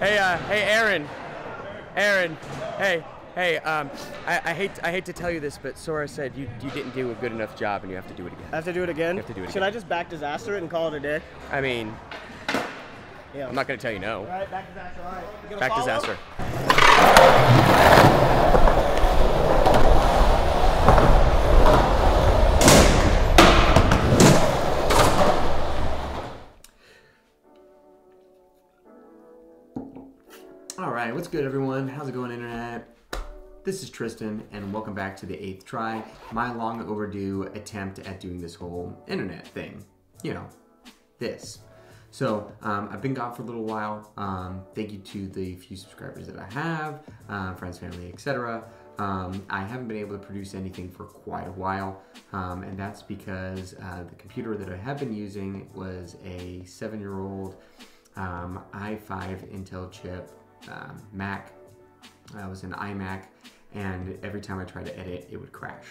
Hey, uh, hey, Aaron. Aaron. Hey, hey. Um, I, I hate I hate to tell you this, but Sora said you you didn't do a good enough job, and you have to do it again. I have to do it again? You have to do it again. Should again. I just back disaster it and call it a day? I mean, Yeah. I'm not gonna tell you no. All right, back disaster. All right. Back follow? disaster. All right, what's good, everyone? How's it going, internet? This is Tristan, and welcome back to the eighth try. My long overdue attempt at doing this whole internet thing. You know, this. So um, I've been gone for a little while. Um, thank you to the few subscribers that I have, uh, friends, family, etc. Um, I haven't been able to produce anything for quite a while, um, and that's because uh, the computer that I have been using was a seven-year-old um, i5 Intel chip um, Mac. I was an iMac, and every time I tried to edit, it would crash.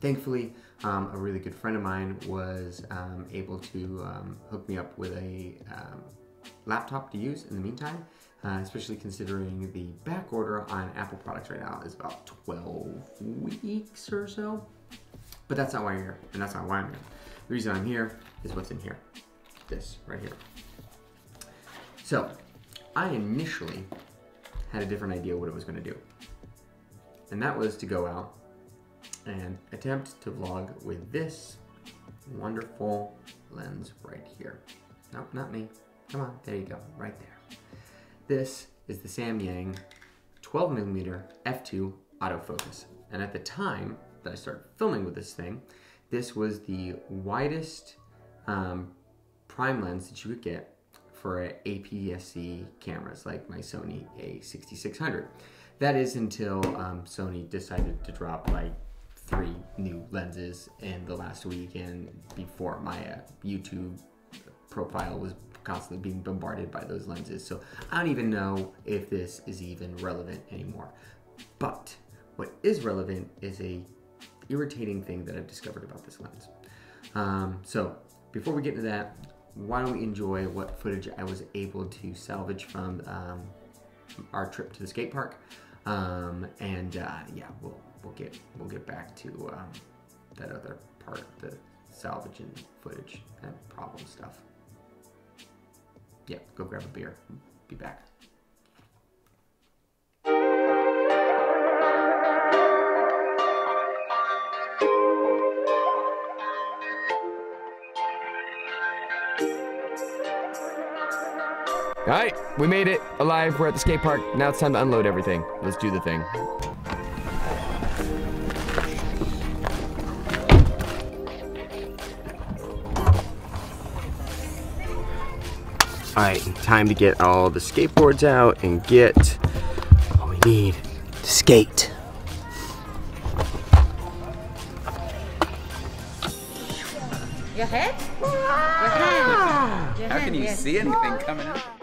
Thankfully, um, a really good friend of mine was um, able to um, hook me up with a um, laptop to use in the meantime, uh, especially considering the back order on Apple products right now is about 12 weeks or so. But that's not why you're here, and that's not why I'm here. The reason I'm here is what's in here. This right here. So, I initially had a different idea what it was going to do. And that was to go out and attempt to vlog with this wonderful lens right here. Nope, not me. Come on, there you go, right there. This is the Samyang 12mm f2 autofocus. And at the time that I started filming with this thing, this was the widest um, prime lens that you would get for APS-C cameras like my Sony a6600. That is until um, Sony decided to drop like three new lenses in the last week and before my uh, YouTube profile was constantly being bombarded by those lenses. So I don't even know if this is even relevant anymore. But what is relevant is a irritating thing that I've discovered about this lens. Um, so before we get into that, why don't we enjoy what footage I was able to salvage from um, our trip to the skate park, um, and uh, yeah, we'll we'll get we'll get back to um, that other part, the salvaging footage and problem stuff. Yeah, go grab a beer. Be back. All right, we made it alive. We're at the skate park. Now it's time to unload everything. Let's do the thing. All right, time to get all the skateboards out and get all we need to skate. Your head? Your ah! hand. Your How hand, can you yes. see anything coming out?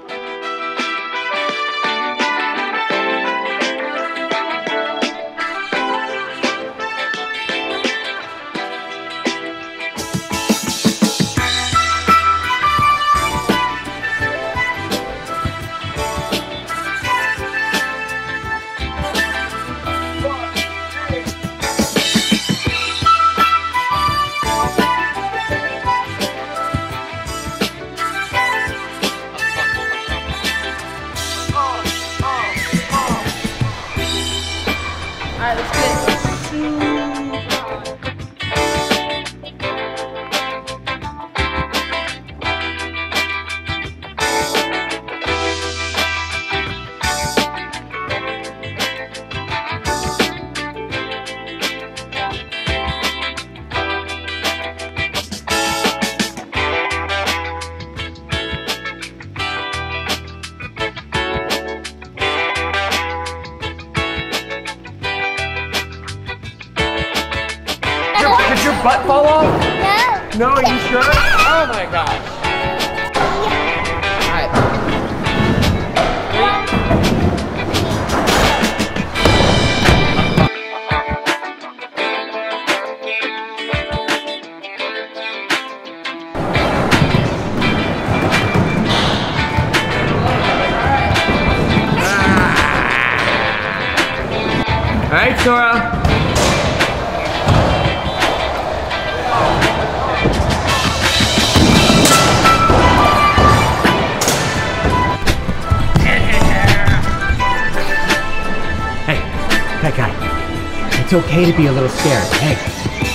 It's okay to be a little scared. Hey,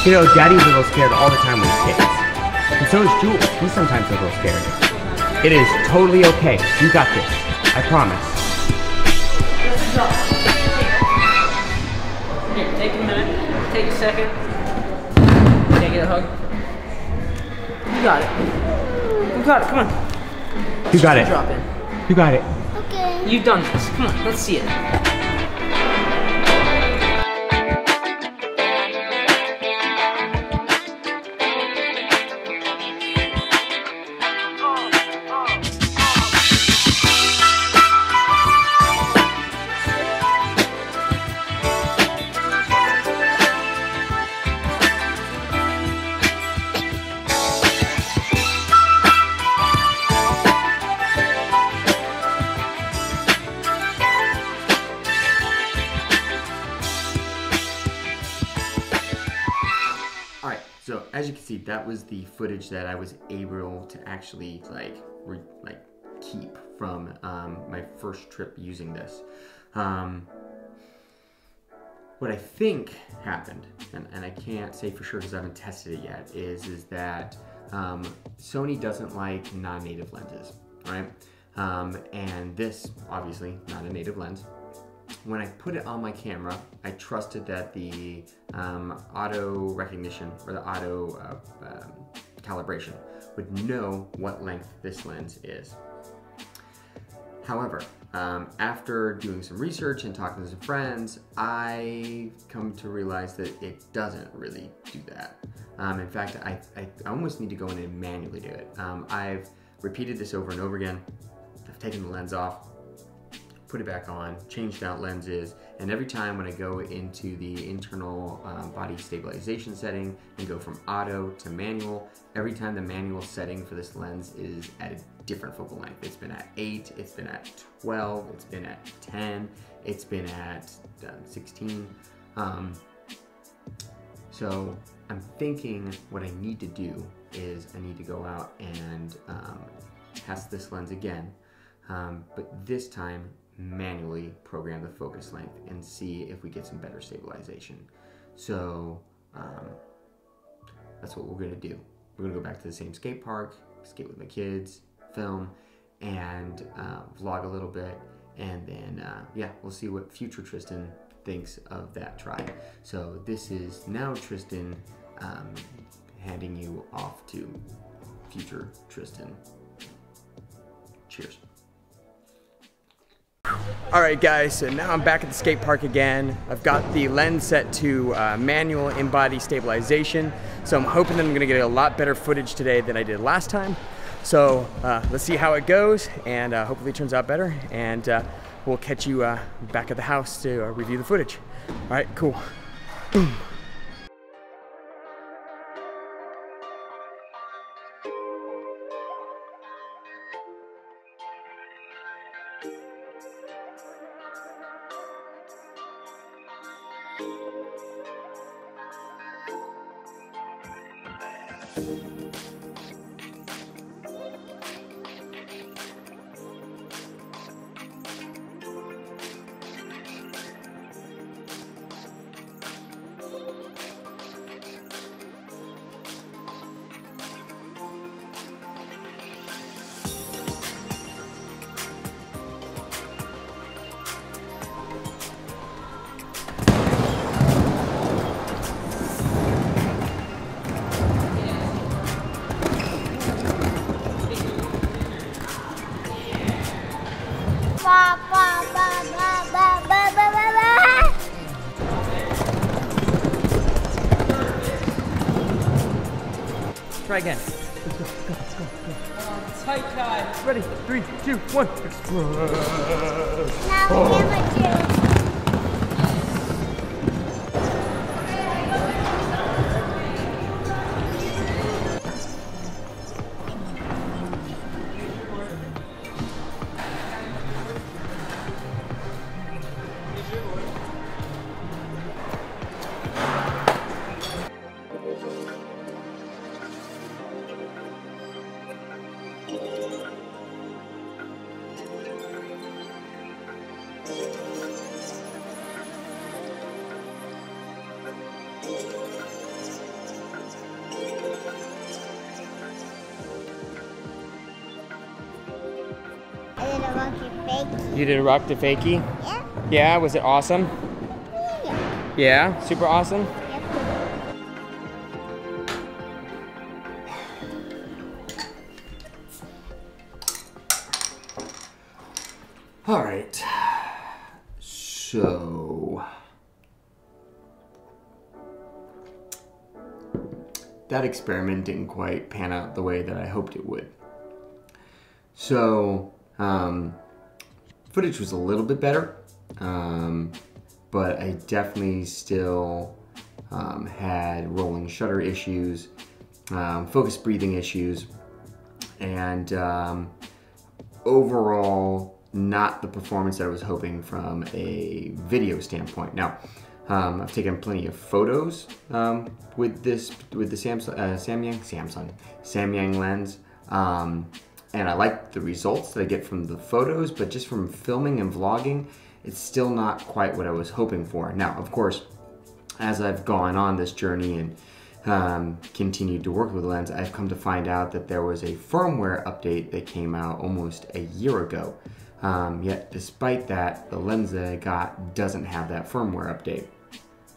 you know, Daddy's a little scared all the time with his kids. And so is Jules. He's sometimes a little scared. It is totally okay. You got this. I promise. Here, take a minute. Take a second. Take a hug. You got it. You got it. Come on. You got it. Drop in. You got it. Okay. You've done this. Come on. Let's see it. See, that was the footage that I was able to actually like re- like keep from um, my first trip using this. Um, what I think happened, and, and I can't say for sure because I haven't tested it yet, is is that um, Sony doesn't like non-native lenses, right? Um, and this, obviously, not a native lens when I put it on my camera, I trusted that the um, auto recognition or the auto uh, um, calibration would know what length this lens is. However, um, after doing some research and talking to some friends, I come to realize that it doesn't really do that. Um, in fact, I, I, almost need to go in and manually do it. Um, I've repeated this over and over again. I've taken the lens off, put it back on, changed out lenses, and every time when I go into the internal um, body stabilization setting and go from auto to manual, every time the manual setting for this lens is at a different focal length. It's been at 8, it's been at 12, it's been at 10, it's been at uh, 16. Um, so I'm thinking what I need to do is I need to go out and um, test this lens again, um, but this time manually program the focus length and see if we get some better stabilization. So um, that's what we're gonna do. We're gonna go back to the same skate park, skate with my kids, film, and uh, vlog a little bit, and then uh, yeah, we'll see what future Tristan thinks of that try. So this is now Tristan um, handing you off to future Tristan. Cheers. All right, guys, so now I'm back at the skate park again. I've got the lens set to uh, manual in-body stabilization, so I'm hoping that I'm gonna get a lot better footage today than I did last time. So uh, let's see how it goes, and uh, hopefully it turns out better, and uh, we'll catch you uh, back at the house to uh, review the footage. All right, cool. Boom. try again. Let's go, let's go, let's go, let's go. Um, tight guy. Ready, three, two, one, explode. No, oh. never do. You did a rock to fakie? Yeah. Yeah, was it awesome? Yeah. Yeah, super awesome. Yep. All right. So that experiment didn't quite pan out the way that I hoped it would. So um, footage was a little bit better, um, but I definitely still um, had rolling shutter issues, um, focus breathing issues, and um, overall not the performance that I was hoping from a video standpoint. Now, um, I've taken plenty of photos um, with this with the Samsung uh, Samyang Samsung Samyang lens, um, and I like the results that I get from the photos. But just from filming and vlogging, it's still not quite what I was hoping for. Now, of course, as I've gone on this journey and um, continued to work with the lens, I've come to find out that there was a firmware update that came out almost a year ago. Um, yet, despite that, the lens that I got doesn't have that firmware update.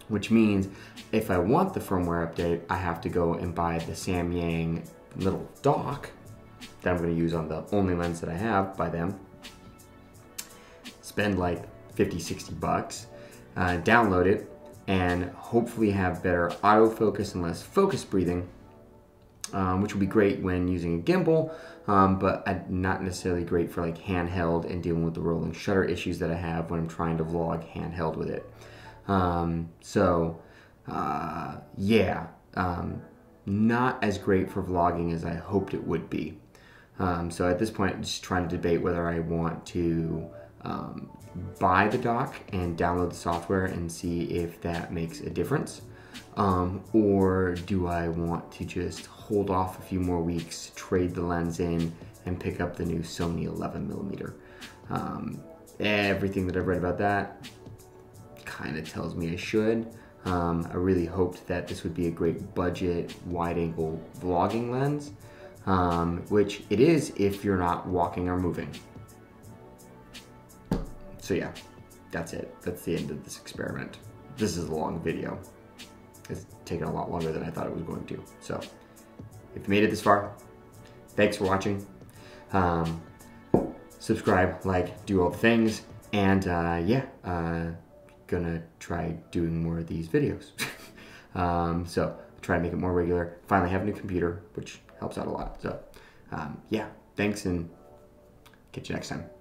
Which means if I want the firmware update, I have to go and buy the Samyang little dock that I'm going to use on the only lens that I have by them. Spend like 50, 60 bucks, uh, download it, and hopefully have better autofocus and less focus breathing, um, which will be great when using a gimbal, um, but not necessarily great for like handheld and dealing with the rolling shutter issues that I have when I'm trying to vlog handheld with it. Um, so, uh, yeah, um, not as great for vlogging as I hoped it would be. Um, so at this point, I'm just trying to debate whether I want to um, buy the dock and download the software and see if that makes a difference. Um, or do I want to just hold off a few more weeks, trade the lens in, and pick up the new Sony 11 millimeter? Um, everything that I've read about that kind of tells me I should. Um, I really hoped that this would be a great budget, wide angle vlogging lens, um, which it is if you're not walking or moving. So, yeah, that's it. That's the end of this experiment. This is a long video. It's taken a lot longer than I thought it was going to. So, if you made it this far, thanks for watching. Um, subscribe, like, do all the things, and uh, yeah, uh, gonna try doing more of these videos. um, so try to make it more regular. Finally have a new computer, which helps out a lot. So um, yeah, thanks and catch you next time.